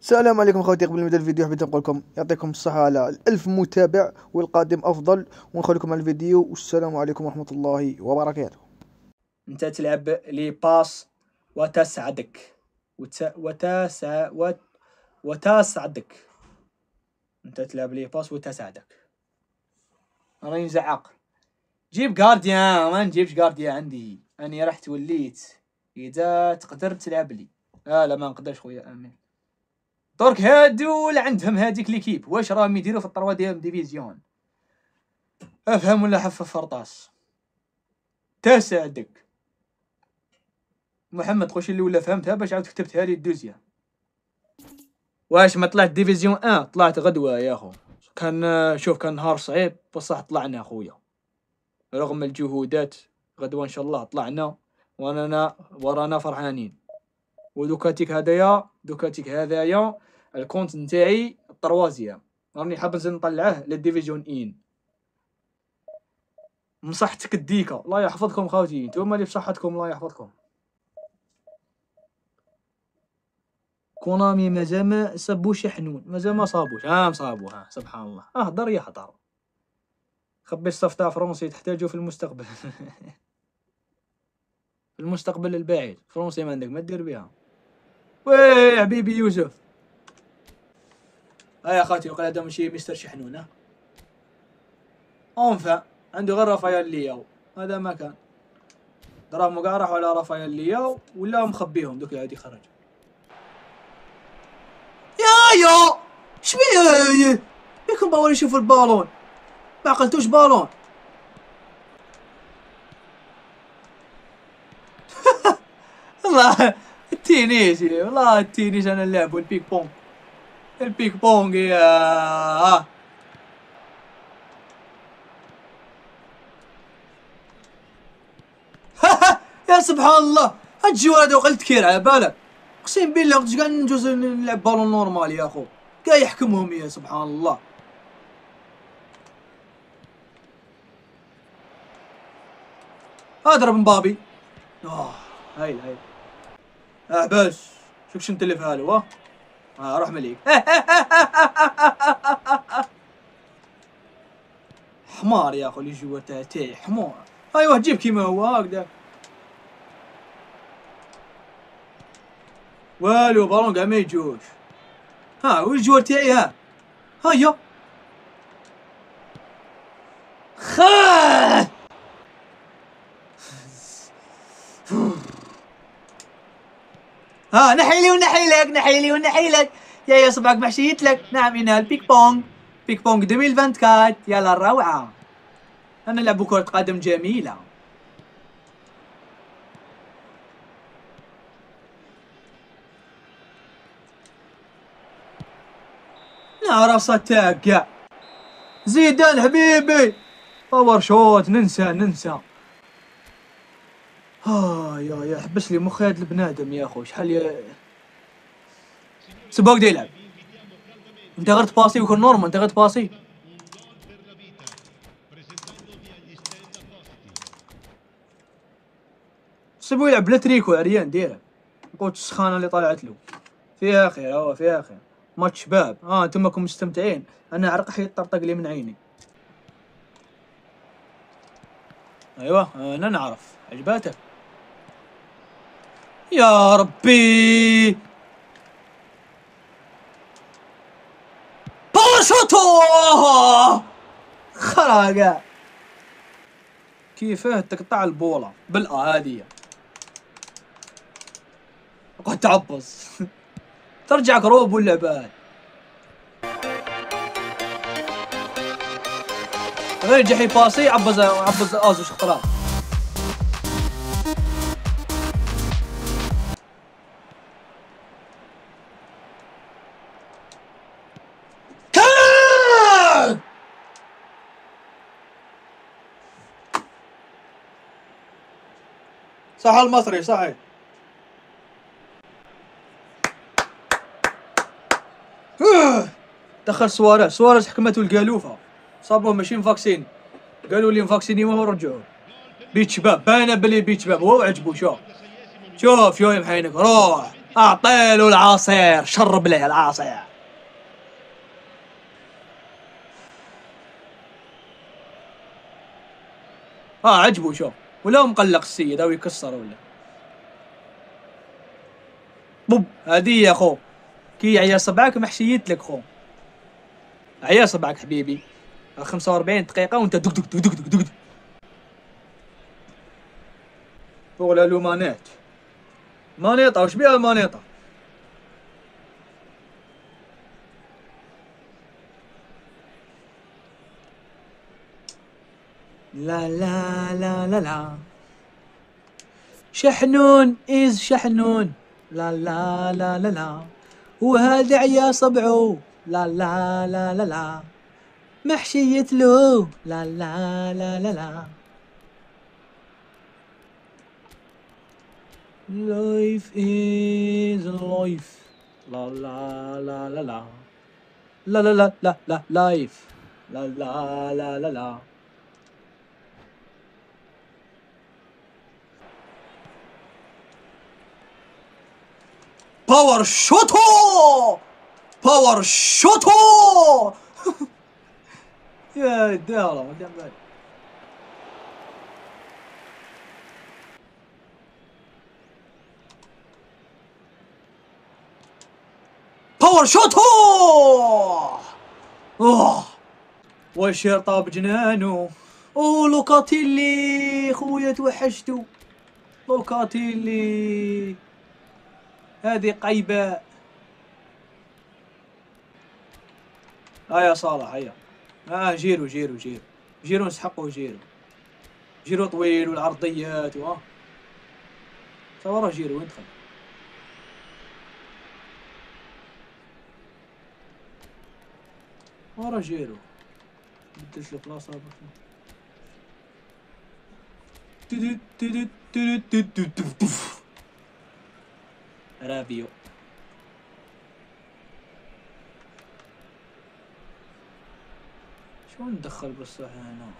السلام عليكم خوتي قبل ما نبدأ الفيديو حبيت نقول لكم يعطيكم الصحة على الألف متابع والقادم أفضل ونخليكم على الفيديو والسلام عليكم ورحمة الله وبركاته. أنت تلعب لي passe وتسعدك. وت... وتسع وت... وتسعدك. أنت تلعب لي passe وتسعدك. راني زعق. جيب gardien ما نجيبش gardien عندي. أني رحت وليت. إذا تقدر تلعب لي. لا لا ما نقدرش خويا آمين. درك هادو ولا عندهم هاديك ليكيب. واش راهم يديروا في الطروا ديالهم ديفيزيون؟ أفهم ولا حف فرطاس؟ تسعدك محمد خوش اللي ولا فهمتها باش عاود كتبتها لي الدوزيام. واش ما طلعت ديفيزيون 1 طلعت غدوة يا خو كان شوف كان نهار صعيب. بصح طلعنا خويا. رغم الجهودات غدوة إن شاء الله طلعنا. ورانا ورانا فرحانين. ودوكاتيك هدايا دوكاتيك هذايا الكونت نتاعي الطروازيام راني حاب نزيد نطلعه للديفيجن إن. مصحتك الديكا الله يحفظكم خاوتي نتوما اللي بصحتكم الله يحفظكم. كونامي مازال ما صابوش حنون. مازال ما صابوش. ها مصابو ها. سبحان الله. اهدر يهدر خبي الصف تاع فرنسي تحتاجو في المستقبل. في المستقبل البعيد. فرنسي ما عندك ما دير بها وي حبيبي يوسف. ها يا خالتي وقال هذا ماشي مستر شحنون ها اونفا عنده غير رافائيل لياو. هذا ما كان. راحوا على رافائيل لياو ولا مخبيهم. دوك يعاود يخرج يا يا! شبيه ياكم باور يشوفوا البالون. ما عقلتوش بالون. والله التينيس والله التينيس أنا نلعبو البيك بونج البيك بونج يا يا سبحان الله هاد الجوال وقلت على بالك اقسم بالله كنت كاع نجوز نلعب بالون نورمال يا خو كاع يحكمهم يا سبحان الله اضرب مبابي آه هايل هايل آه بس شوف شنو تلفها له ها آه روح مليك. حمار يا أخو اللي جوا تاعي حمار. أيوه جيب كيما هو هكذا. والو بالون كاع ما يجوش. ها وين الجوار تاعي ها؟ هيا. خاه ها نحيلي ونحي لك نحيلي ونحي لك يا يا صبعك محشيت لك نعم هنا البيك بونج بيك بونج 2024 يلا الروعة. أنا نلعب كرة قدم جميلة. نعرف كاع زيدان حبيبي. باور شوت ننسى ننسى. ها يا يا حبس لي مخي هاد البنادم يا خو شحال يا سباق دا يلعب أنت غير تباسي ويكون نورمال أنت غير تباسي سيبو يلعب بلا تريكو عريان ديره قوت السخانة اللي طلعت له. فيها خير هو فيها خير. ماتش شباب. آه راكم مستمتعين. أنا عرق حي طرطق لي من عيني. أيوه أنا نعرف. عجباتك يا ربي. باور شوتو خراقة كيفاه تقطع البولة بالآ هذه قد تعبص. ترجع كروب ولا بعد غير جحي باسي عبز عبز آزو شخطرات صح المصري صحيح. دخل سواريز سواريز حكمته القالوفة. صابوه ماشي مفاكسين قالوا لي مفاكسيني وهو رجعوه بيت شباب باينة بلي بيت شباب هو عجبو شوف. شوف شوف محينك. روح. أعطيله العصير. شرب له العصير. آه عجبه شوف. ولا مقلق السيد أو يكسر ولا. بوب هذه يا خو. كي عيا صبعك محشيت لك خو. عيا صبعك حبيبي. 45 دقيقة وأنت دق دق دق دق دق. فوق له مانيت. مانيطة وش بيها المانيطة؟ لا لا لا لا لا شحنون إز شحنون لا لا لا لا لا وهذا عيا صبعه لا لا لا لا لا محشية له لا لا لا لا لا Life is life لا لا لا لا لا لا لا لا لا لا life لا لا لا لا لا باور شوتو باور شوتو يا دارة ما كان بالي باور شوتو اوه والشرطة بجنانو اوه لوكاتيلي خويا توحشتو لوكاتيلي هذه قيبة. ها يا صالح هيا. آه جيرو جيرو جيرو. جيرو نسحقوا جيرو. جيرو طويل والعرضيات و تصور جيرو وين دخل ورا جيرو. بدلت له بلاصة تدت تدت تدت تدت تدت. رابيو. شلون ندخل بالصح هنا؟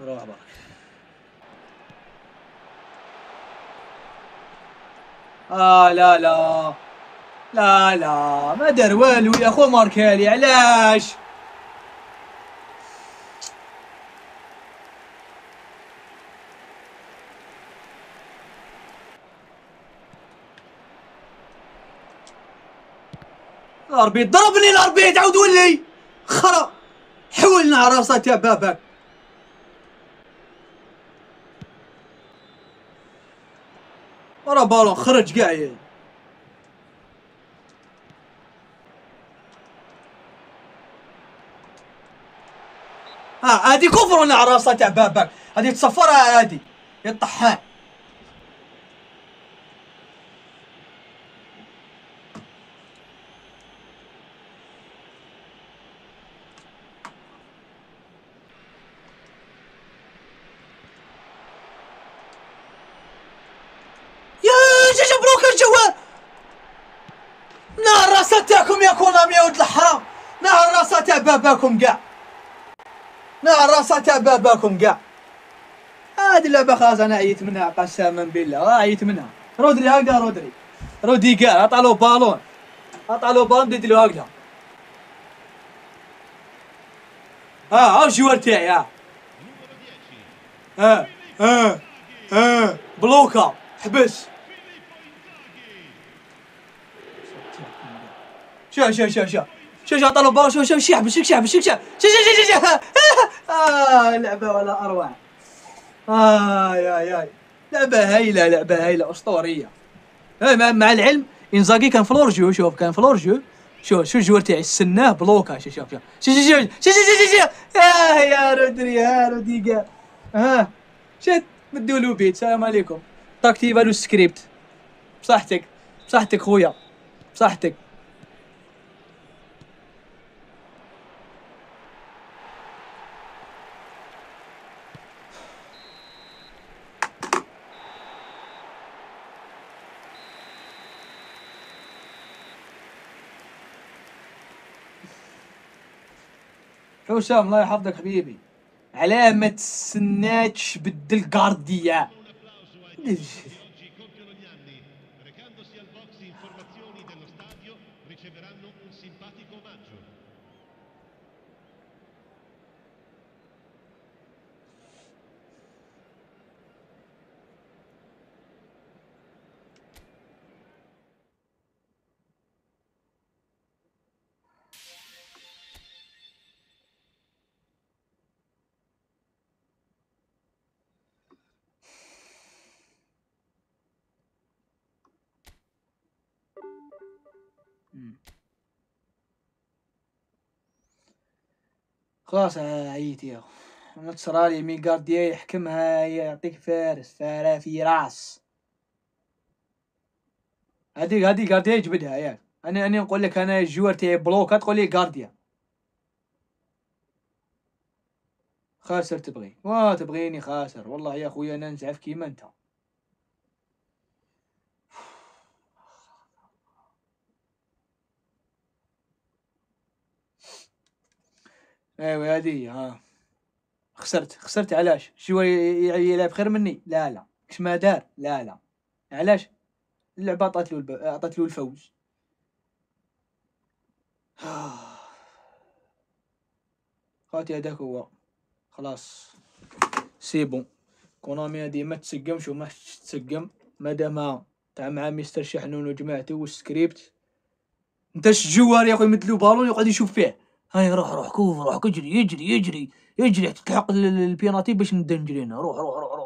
روح بقى آه لا لا. لا لا. ما دار والو يا خو ماركالي علاش؟ الاربيت ضربني الاربيت عاود ولي. خرا حولنا على راسات يا باباك ورا بالون خرج قاعد. ها آه كفر ولا على راسه تاع بابك؟ هذه تصفرها عادي يطحها راسها تاعكم يا ولد الحرام. نار راسها تاع باباكم كاع نار راسها تاع باباكم كاع هذه اللعبة خلاص أنا عييت منها قسما بالله آه عييت منها. رودري هكذا رودري. رودي كاع عطى له بالون عطى له بالون بديت له هكذا ها ها الجوار تاعي ها ها ها بلوكا حبس. شوف شوف شوف شوف شوف شوف طلب بالون شوف شوف شعب شوف شعب شوف شعب شوف شوف شوف شوف آه لعبة ولا أروع آه يا يا لعبة هايلة لعبة هايلة أسطورية إيه، مع, مع العلم إنزاغي كان ف l'hors-jeu شوف كان ف l'hors-jeu شوف شو ال joueur تاعي سناه bloqué شوف شوف شوف شوف شوف شوف شوف شوف شوف يا يا رودري يا روديجا ها شت مدوا له بيت السلام عليكم ت activé له سكريبت بصحتك بصحتك خويا بصحتك حسام الله يحفظك حبيبي. علاه ما تستناش بدل كارديا خلاص عييت يا mais gardien يحكمها يعطيك فارس فارا في راس. هذيك هذيك gardien يجبدها ياك أنا أنا نقول لك أنا ال joueur تاعي bloqué تقول لي gardien خاسر تبغي. وا تبغيني خاسر. والله يا خويا أنا نزعف كيما أنت. ايوا هذه ها. خسرت خسرت علاش؟ شو ي- يلعب خير مني؟ لا لا. كش ما دار؟ لا لا. علاش؟ اللعبة عطات له الب... عطات له الفوز. خاطي هذاك هو. خلاص. c'est bon كونامي هادي ما تسقمش وما تسقم مادام تاع مع مستر شحنون وجماعته والسكريبت. انت الجوار يا اخويا يمدلو بالون يقعد يشوف فيه. هاي روح روح كوف روح اجري يجري يجري يجري. تلحق ال- ال- البيناتي باش نبدا نجري أنا روح روح روح روح.